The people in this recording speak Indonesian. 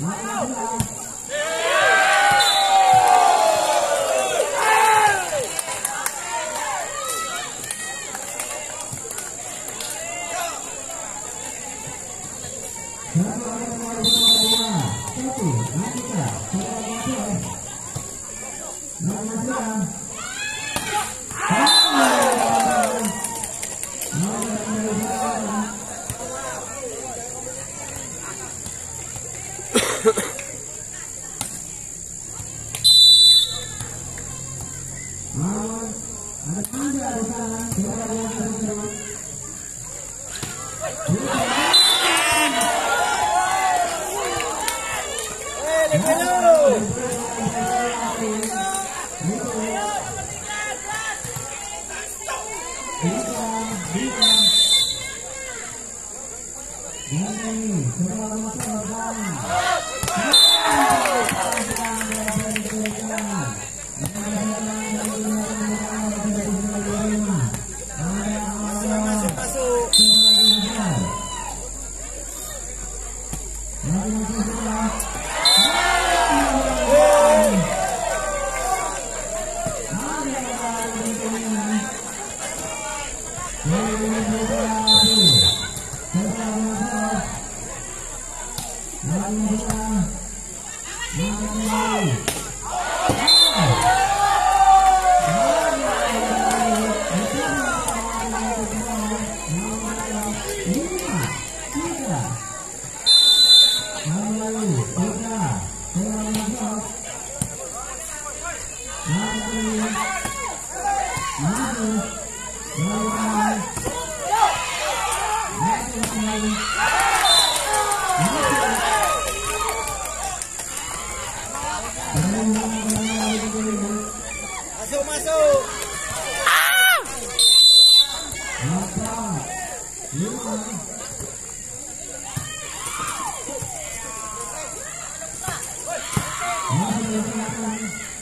Wow. Lawan anak Anda di sana, siapa yang terjun? Terima kasih. Mm-hmm. Masuk, masuk. Ah! Apa? Lima. Masuk, masuk.